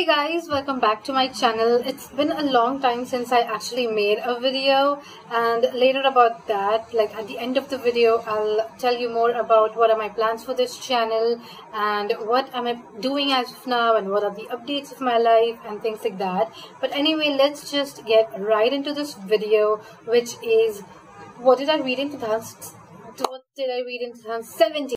Hey guys, welcome back to my channel. It's been a long time since I actually made a video and later about that, like at the end of the video, I'll tell you more about what are my plans for this channel and what am I doing as of now and what are the updates of my life and things like that. But anyway, let's just get right into this video, which is what did I read in 2000, what did I read in 2017?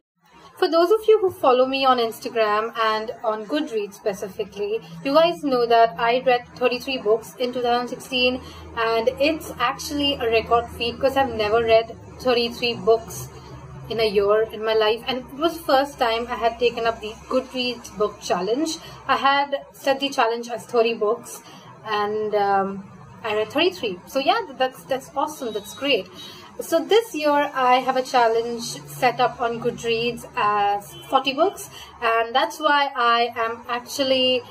For those of you who follow me on Instagram and on Goodreads specifically, you guys know that I read 33 books in 2016 and it's actually a record feat because I've never read 33 books in a year in my life and it was the first time I had taken up the Goodreads book challenge. I had set the challenge as 30 books and um, I read 33. So yeah, that's that's awesome. That's great. So this year I have a challenge set up on Goodreads as 40 books and that's why I am actually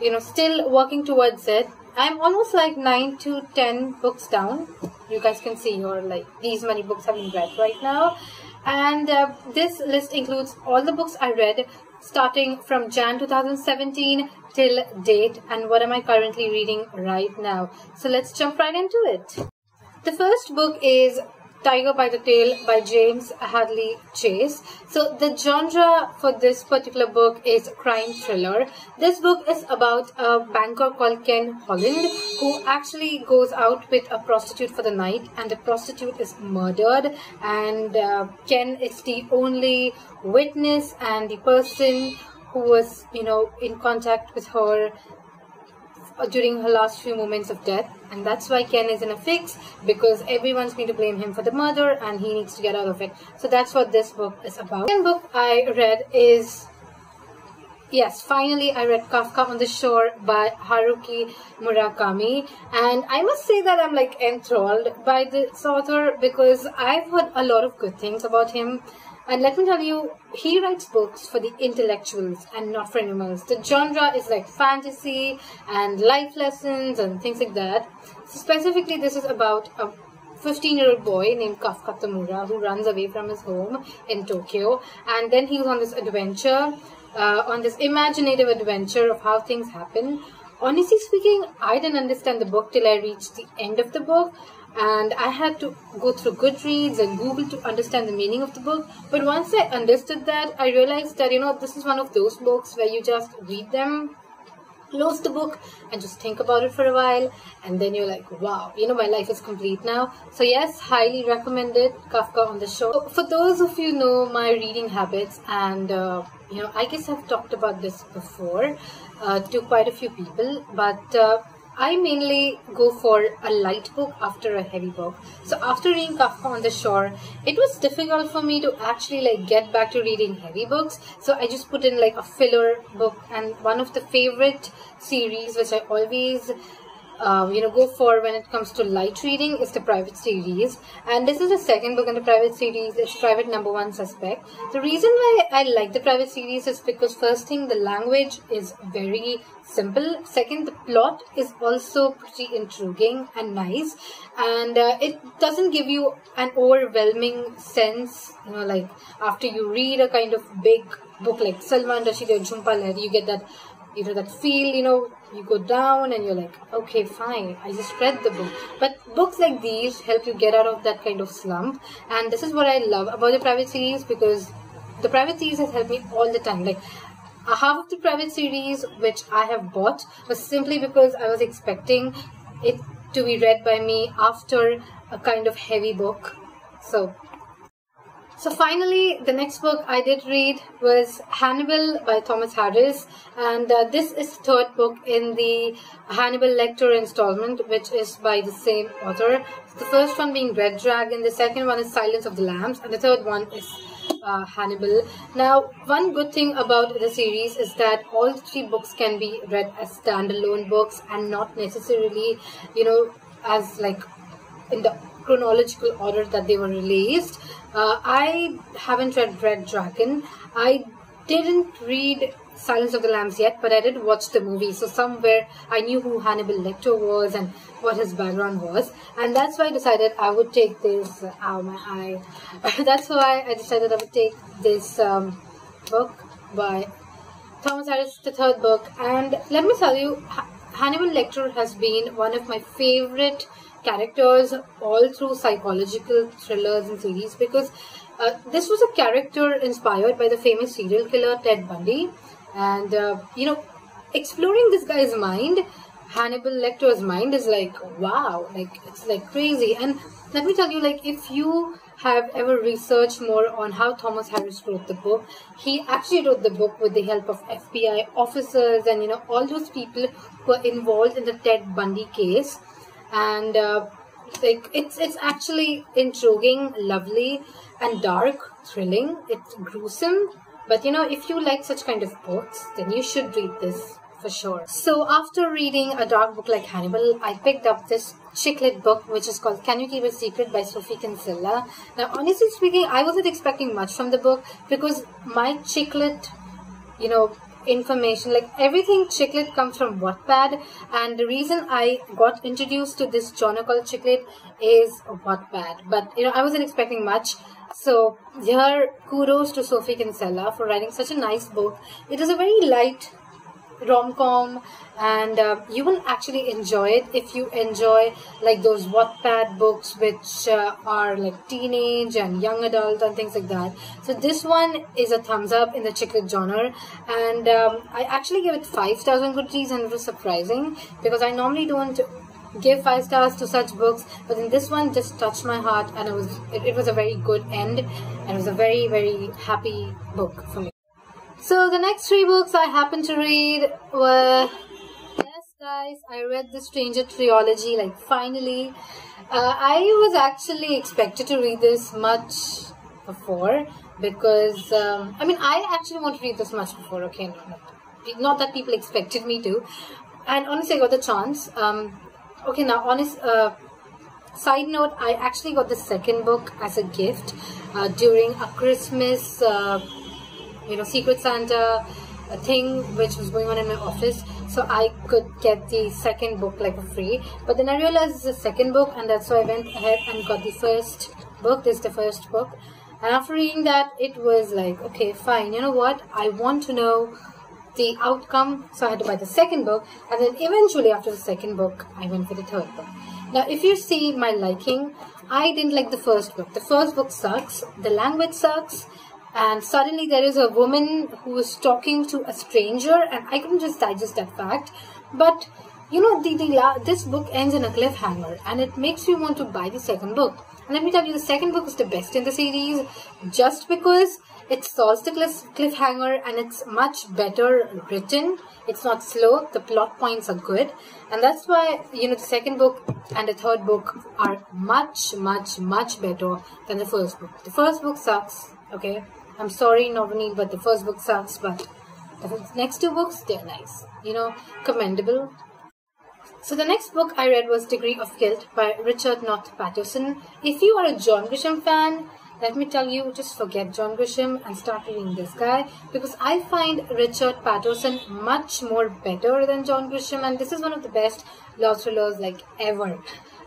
you know still working towards it. I'm almost like 9 to 10 books down. You guys can see here like these many books have been read right now. And uh, this list includes all the books I read starting from Jan 2017 till date and what am I currently reading right now. So let's jump right into it. The first book is Tiger by the Tail by James Hadley Chase. So the genre for this particular book is crime thriller. This book is about a banker called Ken Holland who actually goes out with a prostitute for the night and the prostitute is murdered and uh, Ken is the only witness and the person who was you know in contact with her during her last few moments of death and that's why Ken is in a fix because everyone's going to blame him for the murder and he needs to get out of it. So that's what this book is about. The book I read is Yes, finally I read Kafka on the Shore by Haruki Murakami and I must say that I'm like enthralled by this author because I've heard a lot of good things about him and let me tell you, he writes books for the intellectuals and not for animals. The genre is like fantasy and life lessons and things like that. Specifically, this is about a 15 year old boy named Kafka Tamura who runs away from his home in Tokyo. And then he's on this adventure, uh, on this imaginative adventure of how things happen. Honestly speaking, I didn't understand the book till I reached the end of the book and I had to go through Goodreads and Google to understand the meaning of the book. But once I understood that, I realized that you know this is one of those books where you just read them, close the book, and just think about it for a while, and then you're like, wow, you know, my life is complete now. So yes, highly recommended Kafka on the Shore. For those of you know my reading habits, and uh, you know, I guess I've talked about this before uh, to quite a few people, but. Uh, I mainly go for a light book after a heavy book. So after reading Kafka on the Shore, it was difficult for me to actually like get back to reading heavy books. So I just put in like a filler book and one of the favorite series which I always um, you know go for when it comes to light reading is the private series. And this is the second book in the private series. It's private number one suspect. The reason why i like the private series is because first thing the language is very simple. Second the plot is also pretty intriguing and nice. And uh, it doesn't give you an overwhelming sense you know like after you read a kind of big book like Salman Rushdie or Jhumpa Lahiri, you get that you know that feel you know you go down and you're like okay fine i just read the book. But books like these help you get out of that kind of slump. And this is what i love about the private series because the private series has helped me all the time. Like a half of the private series which i have bought was simply because i was expecting it to be read by me after a kind of heavy book. So so finally, the next book I did read was Hannibal by Thomas Harris, and uh, this is the third book in the Hannibal Lecter installment, which is by the same author. The first one being Red Dragon, the second one is Silence of the Lambs, and the third one is uh, Hannibal. Now, one good thing about the series is that all three books can be read as standalone books and not necessarily, you know, as like in the chronological order that they were released. Uh, I haven't read Red Dragon. I didn't read Silence of the Lambs yet, but I did watch the movie. So somewhere I knew who Hannibal Lecter was and what his background was, and that's why I decided I would take this. Uh, ow, my eye. that's why I decided I would take this um, book by Thomas Harris, the third book, and let me tell you, Hannibal Lecter has been one of my favorite characters all through psychological thrillers and series because uh, this was a character inspired by the famous serial killer Ted Bundy, and uh, you know, exploring this guy's mind, Hannibal Lecter's mind is like wow, like it's like crazy. And let me tell you, like if you have ever researched more on how Thomas Harris wrote the book. He actually wrote the book with the help of FBI officers and you know all those people who were involved in the Ted Bundy case, and uh, like it's it's actually intriguing, lovely, and dark, thrilling. It's gruesome, but you know if you like such kind of books, then you should read this for sure. So after reading a dark book like Hannibal, I picked up this chick lit book which is called Can You Keep a Secret by Sophie Kinsella. Now honestly speaking, I wasn't expecting much from the book because my chick lit, you know, information like everything chick lit comes from Wattpad. And the reason I got introduced to this genre called chick is Wattpad. But you know I wasn't expecting much. So here kudos to Sophie Kinsella for writing such a nice book it is a very light rom-com and uh, you will actually enjoy it if you enjoy like those Wattpad books which uh, are like teenage and young adult and things like that. So this one is a thumbs up in the chick lit genre and um, I actually give it 5 stars on Goodreads and it was surprising because I normally don't give 5 stars to such books but then this one just touched my heart and it was it, it was a very good end and it was a very very happy book for me. So the next three books I happened to read were yes guys I read the Stranger Trilogy like finally. Uh, I was actually expected to read this much before because um, I mean I actually want to read this much before okay? Not, that people expected me to. And honestly I got the chance. Um, okay now honest uh, side note I actually got the second book as a gift uh, during a Christmas uh, you know Secret Santa uh, a thing which was going on in my office. So I could get the second book like for free. But then I realized it's the second book and that's why I went ahead and got the first book this is the first book. And after reading that it was like okay fine you know what? I want to know the outcome so I had to buy the second book. And then eventually after the second book I went for the third book. Now if you see my liking I didn't like the first book. The first book sucks. The language sucks and suddenly there is a woman who is talking to a stranger and i couldn't just digest that fact. But you know the, the this book ends in a cliffhanger and it makes you want to buy the second book. And let me tell you the second book is the best in the series just because it solves the cliff, cliffhanger and it's much better written. It's not slow. The plot points are good. And that's why you know the second book and the third book are much much much better than the first book. The first book sucks okay I'm sorry, Novoneel, but the first book sucks, but the next two books, they're nice. You know, commendable. So the next book I read was Degree of Guilt by Richard North Patterson. If you are a John Grisham fan, let me tell you, just forget John Grisham and start reading this guy because I find Richard Patterson much more better than John Grisham and this is one of the best law thrillers like ever.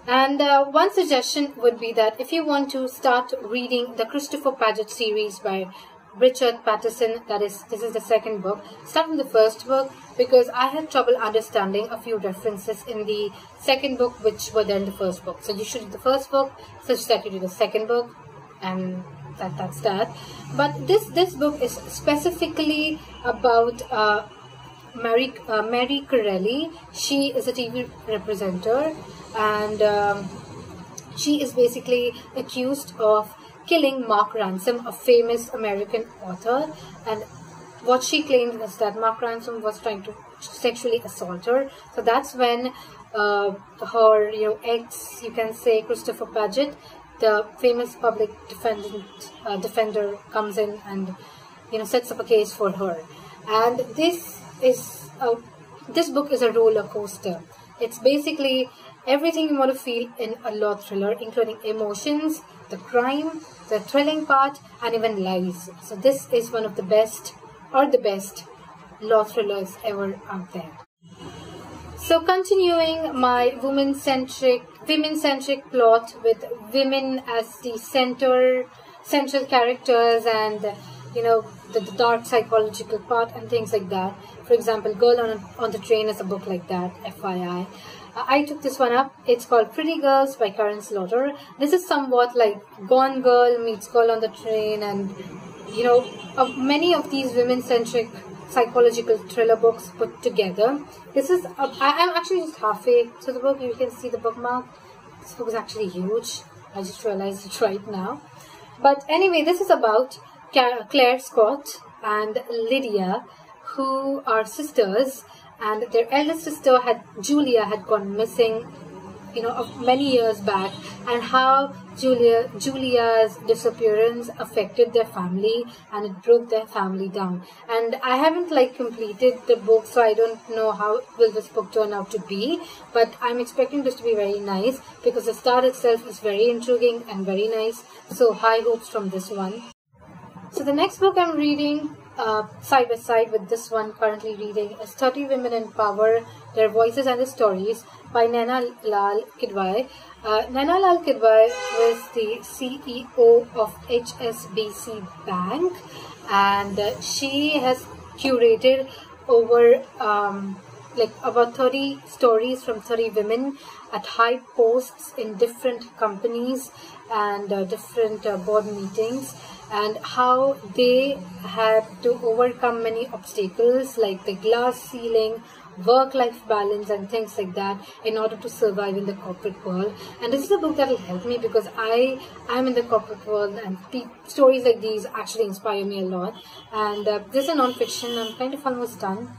And uh, one suggestion would be that if you want to start reading the Christopher Paget series by Richard Patterson, that is, this is the second book, start from the first book because I had trouble understanding a few references in the second book which were there in the first book. So you should read the first book, such that you do the second book, and that that's that. But this this book is specifically about uh, Mary uh, Mary Carelli. She is a TV representative and um, she is basically accused of killing Mark Ransom, a famous American author, and what she claimed was that Mark Ransom was trying to sexually assault her. So that's when uh, her, you know, ex, you can say Christopher Paget, the famous public defendant, uh, defender, comes in and you know sets up a case for her. And this is a, this book is a roller coaster. It's basically everything you want to feel in a law thriller, including emotions, the crime, the thrilling part, and even lies. So this is one of the best or the best law thrillers ever out there. So continuing my women-centric, women-centric plot with women as the center, central characters and you know, the, the dark psychological part and things like that. For example, Girl on, on the Train is a book like that, FYI. I took this one up. It's called Pretty Girls by Karin Slaughter. This is somewhat like Gone Girl meets Girl on the Train and, you know, uh, many of these women-centric psychological thriller books put together. This is, I, am actually just halfway to the book. You can see the bookmark. This book is actually huge. I just realized it right now. But anyway, this is about Claire Scott and Lydia, who are sisters, and their eldest sister had Julia had gone missing you know many years back and how Julia Julia's disappearance affected their family and it broke their family down. And I haven't like completed the book so I don't know how will this book turn out to be. But I'm expecting this to be very nice because the start itself is very intriguing and very nice. So high hopes from this one. So the next book I'm reading uh, side by side with this one currently reading is 30 Women in Power, Their Voices and the Stories by Naina Lal Kidwai. Uh, Naina Lal Kidwai was the CEO of HSBC Bank and uh, she has curated over um, like about 30 stories from 30 women at high posts in different companies and uh, different uh, board meetings and how they had to overcome many obstacles like the glass ceiling work-life balance and things like that in order to survive in the corporate world. And this is a book that will help me because i am in the corporate world and stories like these actually inspire me a lot. And uh, this is a non-fiction. I'm kind of almost done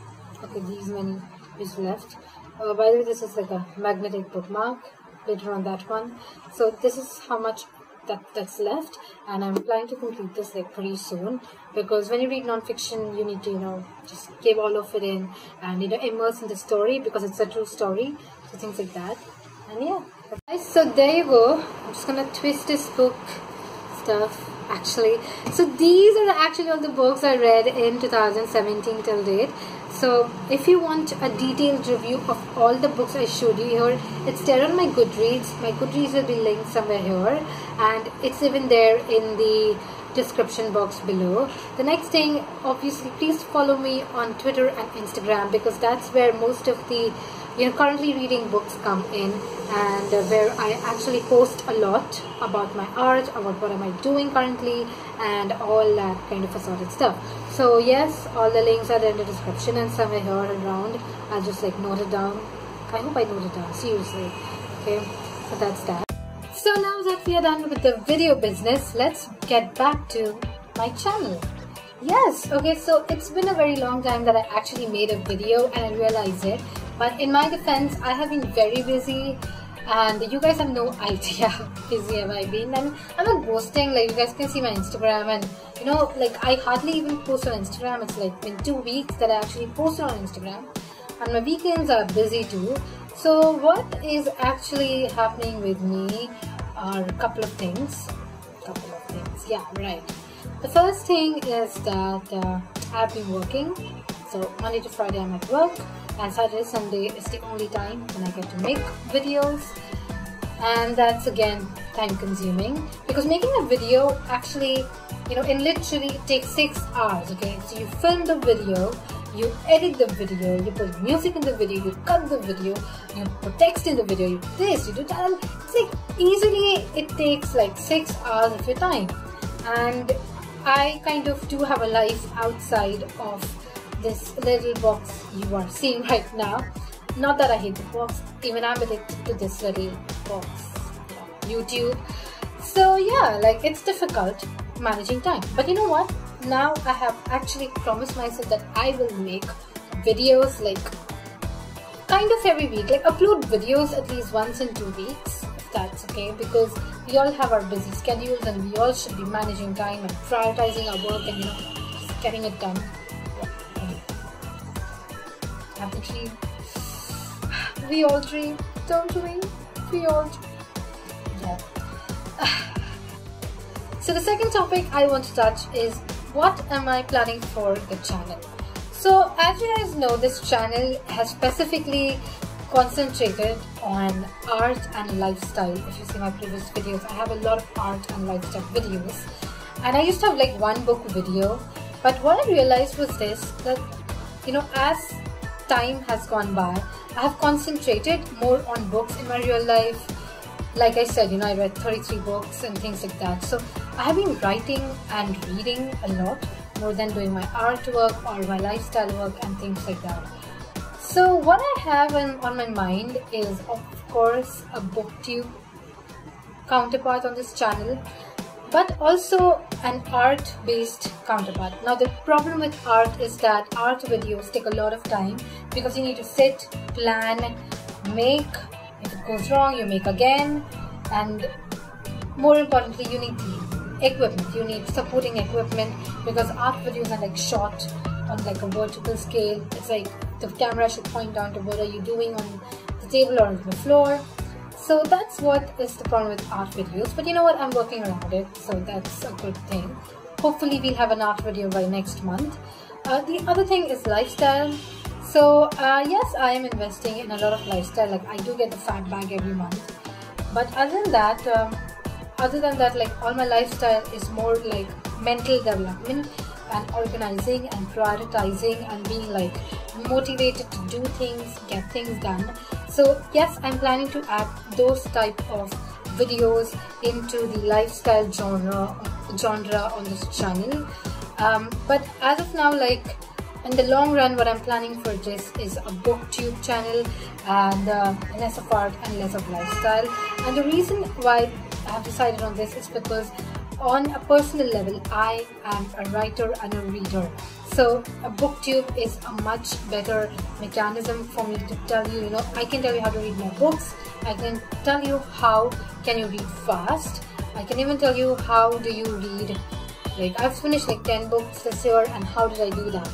okay these many is left. Uh, by the way this is like a magnetic bookmark later on that one. So this is how much that that's left. And i'm planning to complete this like pretty soon. Because when you read nonfiction you need to you know just give all of it in and you know immerse in the story because it's a true story. So things like that. And yeah. So there you go. I'm just gonna twist this book stuff actually. So these are actually all the books i read in 2017 till date so if you want a detailed review of all the books I showed you here, it's there on my Goodreads. My Goodreads will be linked somewhere here and it's even there in the description box below. The next thing, obviously, please follow me on Twitter and Instagram because that's where most of the you know currently reading books come in and uh, where I actually post a lot about my art, about what am I doing currently and all that kind of assorted stuff. So yes, all the links are in the description and somewhere here around. I'll just like note it down. I hope I note it down, seriously. Okay, so that's that. So now that we are done with the video business, let's get back to my channel. Yes, okay, so it's been a very long time that I actually made a video and I realized it but in my defense, I have been very busy and you guys have no idea how busy have I been. And I'm not boasting, like you guys can see my Instagram and you know, like I hardly even post on Instagram. It's like been two weeks that I actually posted on Instagram and my weekends are busy too. So what is actually happening with me are a couple of things. Couple of things, yeah, right. The first thing is that uh, I've been working. So Monday to Friday I'm at work and Saturday Sunday is the only time when I get to make videos. And that's again time consuming. Because making a video actually you know in literally it takes six hours okay? So you film the video you edit the video you put music in the video you cut the video you put text in the video you do this you do that. It's like easily it takes like six hours of your time. And I kind of do have a life outside of this little box you are seeing right now. Not that I hate the box, even I'm addicted to this little box. YouTube. So yeah, like it's difficult managing time. But you know what? Now I have actually promised myself that I will make videos like kind of every week. Like upload videos at least once in two weeks if that's okay because we all have our busy schedules and we all should be managing time and prioritizing our work and you know getting it done We all dream, don't we? We all dream. Yeah. so the second topic I want to touch is what am I planning for the channel? So as you guys know, this channel has specifically concentrated on art and lifestyle. If you see my previous videos, I have a lot of art and lifestyle videos. and I used to have like one book video but what I realized was this that you know as time has gone by I have concentrated more on books in my real life. Like I said you know I read 33 books and things like that. So I have been writing and reading a lot more than doing my artwork or my lifestyle work and things like that. So what I have in, on my mind is of course a booktube counterpart on this channel but also an art based counterpart. Now the problem with art is that art videos take a lot of time because you need to sit, plan, make, if it goes wrong you make again and more importantly you need the equipment, you need supporting equipment because art videos are like shot on like a vertical scale. It's like the camera should point down to what are you doing on the table or on the floor so that's what is the problem with art videos. But you know what? I'm working around it. So that's a good thing. Hopefully we'll have an art video by next month. Uh, the other thing is lifestyle. So uh, yes, I am investing in a lot of lifestyle. Like I do get the FabBag every month. But other than that, um, other than that, like all my lifestyle is more like mental development and organizing and prioritizing and being like motivated to do things, get things done. So yes, I'm planning to add those type of videos into the lifestyle genre genre on this channel. Um, but as of now, like in the long run, what I'm planning for this is a booktube channel and uh, less of art and less of lifestyle. And the reason why I have decided on this is because on a personal level, I am a writer and a reader. So a booktube is a much better mechanism for me to tell you, you know, I can tell you how to read more books. I can tell you how can you read fast. I can even tell you how do you read. Like I've finished like 10 books this year and how did I do that?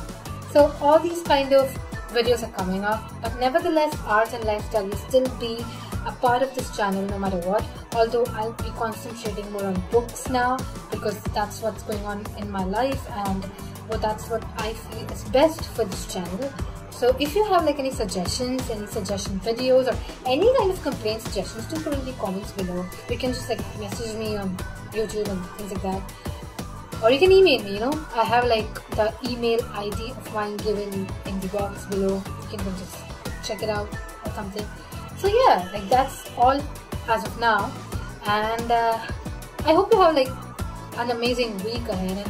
So all these kind of videos are coming up. But nevertheless, art and lifestyle will still be a part of this channel no matter what although I'll be concentrating more on books now because that's what's going on in my life and well, that's what I feel is best for this channel. So if you have like any suggestions any suggestion videos or any kind of complaint suggestions do put in the comments below. You can just like message me on YouTube and things like that. Or you can email me you know? I have like the email ID of mine given in the box below. You can just check it out or something. So yeah like that's all as of now. And uh, I hope you have like an amazing week ahead